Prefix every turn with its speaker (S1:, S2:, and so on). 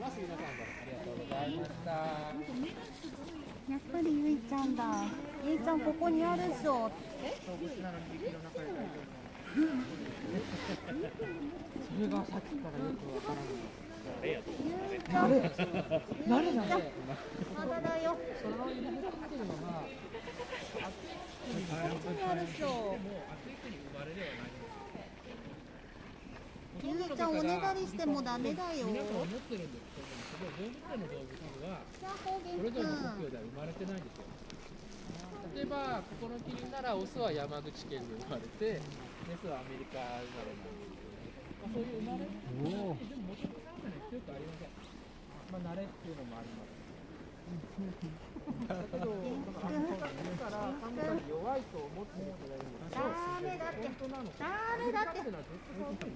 S1: ます皆さんどうもありがとうございました
S2: やっぱりゆいちゃんだ。ゆいちゃんここにあるっしょ
S1: それがさっきからよくわからない。
S2: ゆいちゃん
S1: 誰だ？ね
S2: まだだよ。
S1: その入り口っていうのが
S2: ここにあるっしょゆいちゃんおねだりしてもダメだよ。
S1: 皆さん思ってるんですけどもすごい。動物園の動物はそれぞれの故
S2: ん
S1: 郷では生まれてないんですよ例えばここのキリンならオスは山口県で生まれてメスはアメリカ生まれなんですけど、まあ、そういう生まれでも元々なんかね強くありませんまあ慣れってい。うのもありますだけど、だから寒さに弱い。と思っていただいて
S2: ダメだってダメだって
S1: ってのはずって